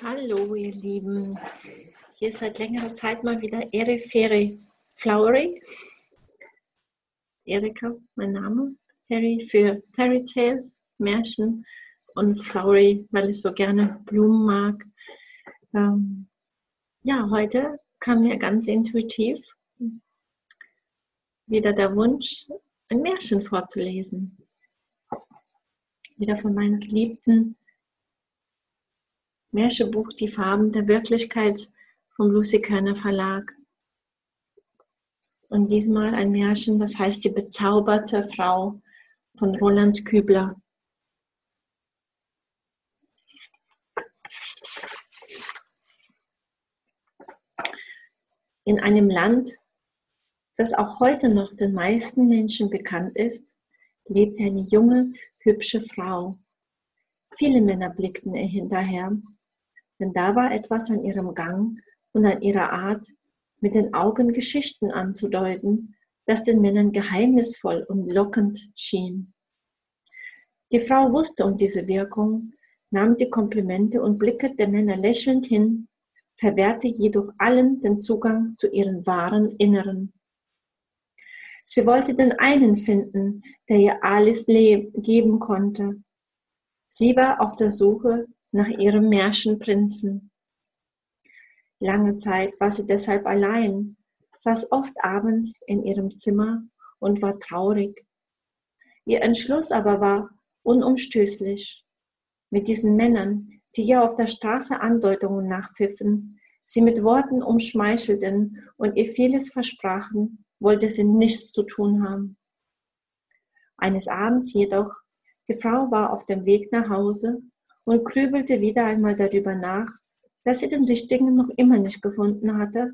Hallo, ihr Lieben. Hier ist seit längerer Zeit mal wieder Erifere Flowery. Erika, mein Name. Fairy für Fairy Tales, Märchen und Flowery, weil ich so gerne Blumen mag. Ähm, ja, heute kam mir ganz intuitiv wieder der Wunsch, ein Märchen vorzulesen. Wieder von meinem geliebten Märchenbuch Die Farben der Wirklichkeit vom Lucy Körner Verlag. Und diesmal ein Märchen, das heißt Die bezauberte Frau von Roland Kübler. In einem Land, das auch heute noch den meisten Menschen bekannt ist, lebte eine junge, hübsche Frau. Viele Männer blickten ihr hinterher denn da war etwas an ihrem Gang und an ihrer Art, mit den Augen Geschichten anzudeuten, das den Männern geheimnisvoll und lockend schien. Die Frau wusste um diese Wirkung, nahm die Komplimente und Blicke der Männer lächelnd hin, verwehrte jedoch allen den Zugang zu ihren wahren Inneren. Sie wollte den einen finden, der ihr alles geben konnte. Sie war auf der Suche nach ihrem Märchenprinzen. Lange Zeit war sie deshalb allein, saß oft abends in ihrem Zimmer und war traurig. Ihr Entschluss aber war unumstößlich. Mit diesen Männern, die ihr auf der Straße Andeutungen nachpfiffen, sie mit Worten umschmeichelten und ihr vieles versprachen, wollte sie nichts zu tun haben. Eines Abends jedoch, die Frau war auf dem Weg nach Hause und grübelte wieder einmal darüber nach, dass sie den Richtigen noch immer nicht gefunden hatte,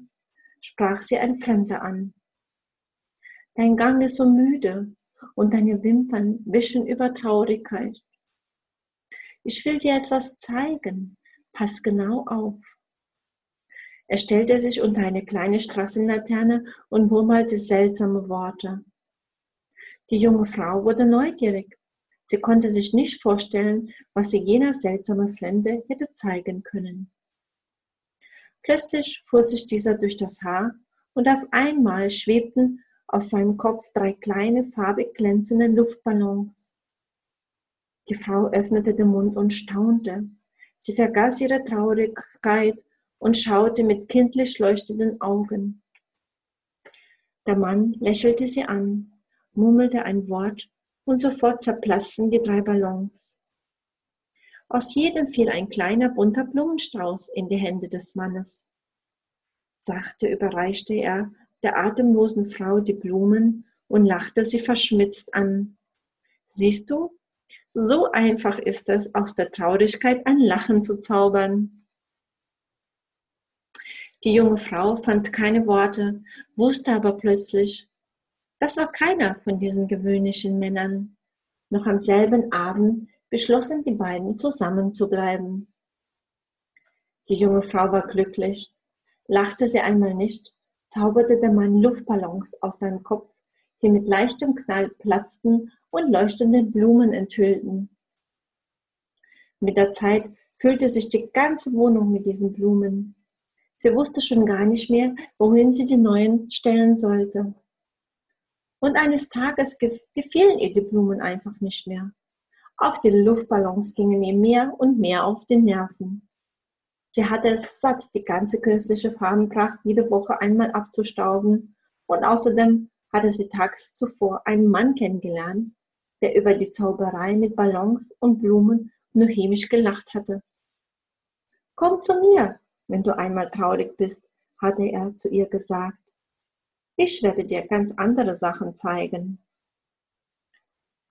sprach sie ein Fremder an. Dein Gang ist so müde und deine Wimpern wischen über Traurigkeit. Ich will dir etwas zeigen, pass genau auf. Er stellte sich unter eine kleine Straßenlaterne und murmelte seltsame Worte. Die junge Frau wurde neugierig Sie konnte sich nicht vorstellen, was sie jener seltsame Fremde hätte zeigen können. Plötzlich fuhr sich dieser durch das Haar und auf einmal schwebten aus seinem Kopf drei kleine, farbig glänzende Luftballons. Die Frau öffnete den Mund und staunte. Sie vergaß ihre Traurigkeit und schaute mit kindlich leuchtenden Augen. Der Mann lächelte sie an, murmelte ein Wort und sofort zerplatzten die drei Ballons. Aus jedem fiel ein kleiner bunter Blumenstrauß in die Hände des Mannes. Sachte überreichte er der atemlosen Frau die Blumen und lachte sie verschmitzt an. Siehst du, so einfach ist es, aus der Traurigkeit ein Lachen zu zaubern. Die junge Frau fand keine Worte, wusste aber plötzlich, das war keiner von diesen gewöhnlichen Männern. Noch am selben Abend beschlossen die beiden zusammenzubleiben. Die junge Frau war glücklich. Lachte sie einmal nicht, zauberte der Mann Luftballons aus seinem Kopf, die mit leichtem Knall platzten und leuchtende Blumen enthüllten. Mit der Zeit füllte sich die ganze Wohnung mit diesen Blumen. Sie wusste schon gar nicht mehr, wohin sie die neuen stellen sollte. Und eines Tages gefielen ihr die Blumen einfach nicht mehr. Auch die Luftballons gingen ihr mehr und mehr auf den Nerven. Sie hatte es satt, die ganze künstliche Farbenpracht jede Woche einmal abzustauben. Und außerdem hatte sie tags zuvor einen Mann kennengelernt, der über die Zauberei mit Ballons und Blumen nur hämisch gelacht hatte. Komm zu mir, wenn du einmal traurig bist, hatte er zu ihr gesagt. Ich werde dir ganz andere Sachen zeigen.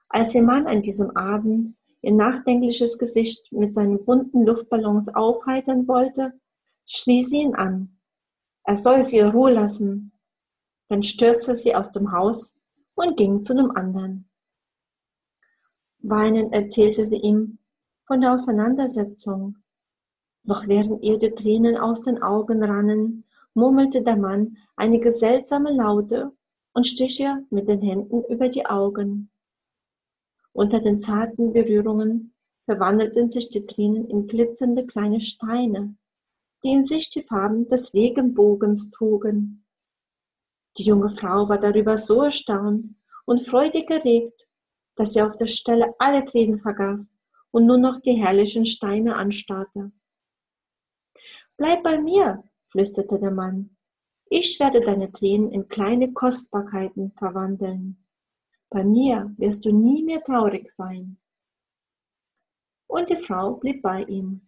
Als ihr Mann an diesem Abend ihr nachdenkliches Gesicht mit seinen bunten Luftballons aufheitern wollte, schrie sie ihn an. Er soll sie in Ruhe lassen. Dann stürzte sie aus dem Haus und ging zu einem anderen. Weinend erzählte sie ihm von der Auseinandersetzung. Doch während ihr die Tränen aus den Augen rannen, murmelte der Mann einige seltsame Laute und strich ihr mit den Händen über die Augen. Unter den zarten Berührungen verwandelten sich die Tränen in glitzernde kleine Steine, die in sich die Farben des Regenbogens trugen. Die junge Frau war darüber so erstaunt und freudig erregt, dass sie auf der Stelle alle Tränen vergaß und nur noch die herrlichen Steine anstarrte. Bleib bei mir, flüsterte der Mann. Ich werde deine Tränen in kleine Kostbarkeiten verwandeln. Bei mir wirst du nie mehr traurig sein. Und die Frau blieb bei ihm.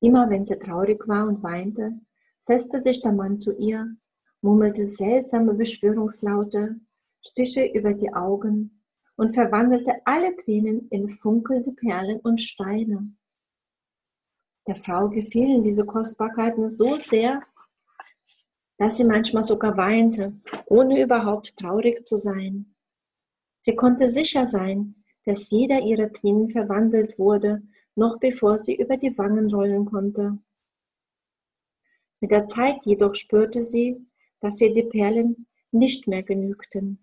Immer wenn sie traurig war und weinte, setzte sich der Mann zu ihr, murmelte seltsame Beschwörungslaute, Stiche über die Augen und verwandelte alle Tränen in funkelnde Perlen und Steine. Der Frau gefielen diese Kostbarkeiten so sehr, dass sie manchmal sogar weinte, ohne überhaupt traurig zu sein. Sie konnte sicher sein, dass jeder ihrer Tränen verwandelt wurde, noch bevor sie über die Wangen rollen konnte. Mit der Zeit jedoch spürte sie, dass ihr die Perlen nicht mehr genügten.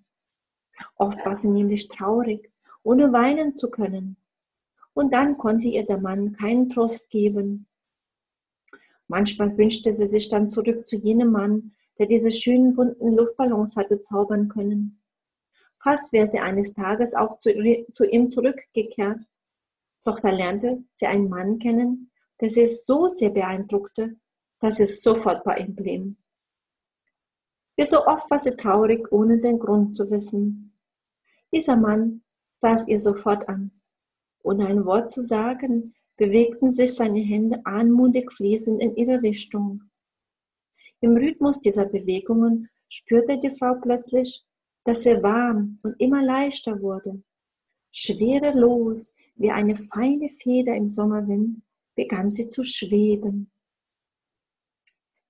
Oft war sie nämlich traurig, ohne weinen zu können. Und dann konnte ihr der Mann keinen Trost geben. Manchmal wünschte sie sich dann zurück zu jenem Mann, der diese schönen bunten Luftballons hatte zaubern können. Fast wäre sie eines Tages auch zu, zu ihm zurückgekehrt. Doch da lernte sie einen Mann kennen, der sie so sehr beeindruckte, dass sie sofort bei ihm blieb. Wie so oft war sie traurig, ohne den Grund zu wissen. Dieser Mann sah es ihr sofort an. Ohne ein Wort zu sagen, bewegten sich seine Hände anmutig fließend in ihre Richtung. Im Rhythmus dieser Bewegungen spürte die Frau plötzlich, dass sie warm und immer leichter wurde. Schwerelos wie eine feine Feder im Sommerwind begann sie zu schweben.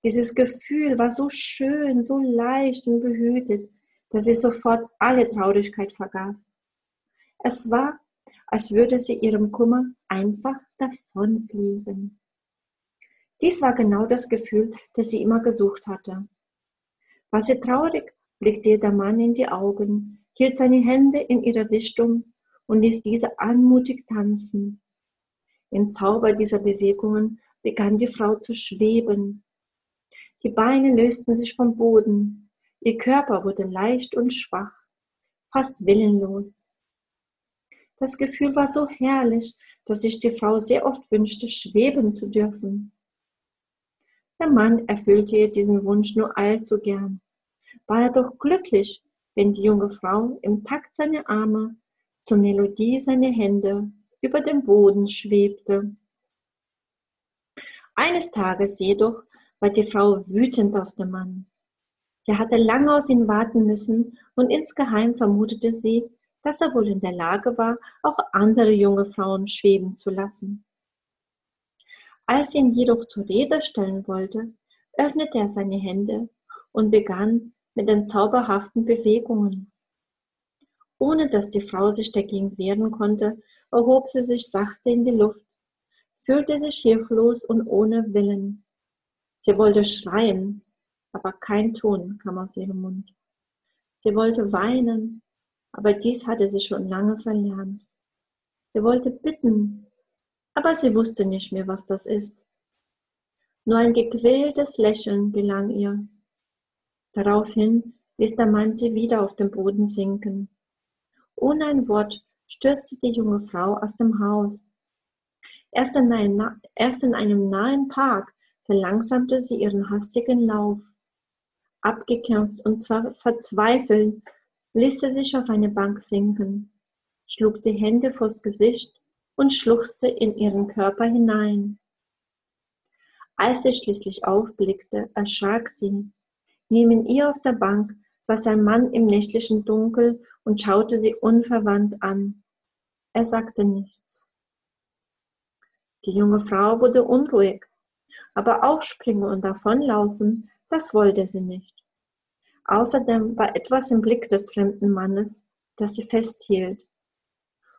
Dieses Gefühl war so schön, so leicht und behütet, dass sie sofort alle Traurigkeit vergaß. Es war, als würde sie ihrem Kummer einfach davonfliegen. Dies war genau das Gefühl, das sie immer gesucht hatte. War sie traurig, blickte ihr der Mann in die Augen, hielt seine Hände in ihre Richtung und ließ diese anmutig tanzen. Im Zauber dieser Bewegungen begann die Frau zu schweben. Die Beine lösten sich vom Boden, ihr Körper wurde leicht und schwach, fast willenlos. Das Gefühl war so herrlich, dass sich die Frau sehr oft wünschte, schweben zu dürfen. Der Mann erfüllte ihr diesen Wunsch nur allzu gern. War er doch glücklich, wenn die junge Frau im Takt seiner Arme zur Melodie seiner Hände über dem Boden schwebte. Eines Tages jedoch war die Frau wütend auf den Mann. Sie hatte lange auf ihn warten müssen und insgeheim vermutete sie, dass er wohl in der Lage war, auch andere junge Frauen schweben zu lassen. Als sie ihn jedoch zur Rede stellen wollte, öffnete er seine Hände und begann mit den zauberhaften Bewegungen. Ohne dass die Frau sich dagegen wehren konnte, erhob sie sich sachte in die Luft, fühlte sich hilflos und ohne Willen. Sie wollte schreien, aber kein Ton kam aus ihrem Mund. Sie wollte weinen, aber dies hatte sie schon lange verlernt. Sie wollte bitten, aber sie wusste nicht mehr, was das ist. Nur ein gequältes Lächeln gelang ihr. Daraufhin ließ der Mann sie wieder auf den Boden sinken. Ohne ein Wort stürzte die junge Frau aus dem Haus. Erst in, einem, erst in einem nahen Park verlangsamte sie ihren hastigen Lauf. Abgekämpft und zwar verzweifelt ließ sie sich auf eine Bank sinken, schlug die Hände vors Gesicht und schluchzte in ihren Körper hinein. Als sie schließlich aufblickte, erschrak sie. Neben ihr auf der Bank saß ein Mann im nächtlichen Dunkel und schaute sie unverwandt an. Er sagte nichts. Die junge Frau wurde unruhig, aber aufspringen und davonlaufen, das wollte sie nicht. Außerdem war etwas im Blick des fremden Mannes, das sie festhielt.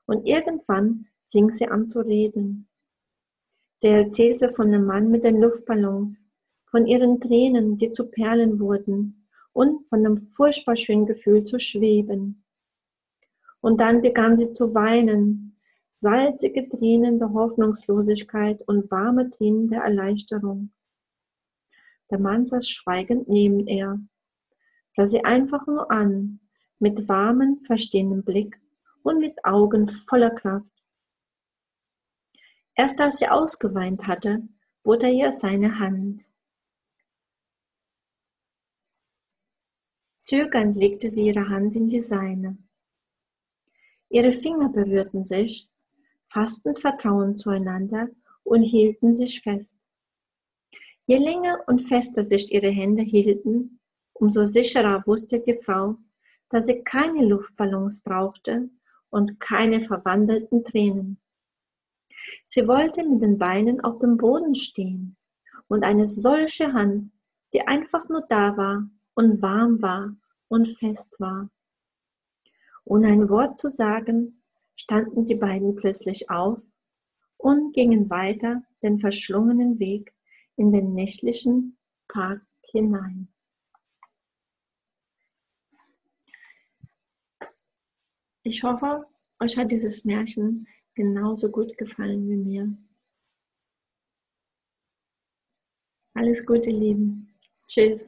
Und irgendwann fing sie an zu reden. Sie erzählte von dem Mann mit den Luftballons, von ihren Tränen, die zu Perlen wurden, und von dem furchtbar schönen Gefühl zu schweben. Und dann begann sie zu weinen, salzige Tränen der Hoffnungslosigkeit und warme Tränen der Erleichterung. Der Mann saß schweigend neben ihr, sah sie einfach nur an, mit warmem, verstehendem Blick und mit Augen voller Kraft. Erst als sie ausgeweint hatte, bot er ihr seine Hand. Zögernd legte sie ihre Hand in die seine. Ihre Finger berührten sich, fassten Vertrauen zueinander und hielten sich fest. Je länger und fester sich ihre Hände hielten, umso sicherer wusste die Frau, dass sie keine Luftballons brauchte und keine verwandelten Tränen. Sie wollte mit den Beinen auf dem Boden stehen und eine solche Hand, die einfach nur da war und warm war und fest war. Ohne ein Wort zu sagen, standen die beiden plötzlich auf und gingen weiter den verschlungenen Weg in den nächtlichen Park hinein. Ich hoffe, euch hat dieses Märchen genauso gut gefallen wie mir. Alles Gute, Lieben. Tschüss.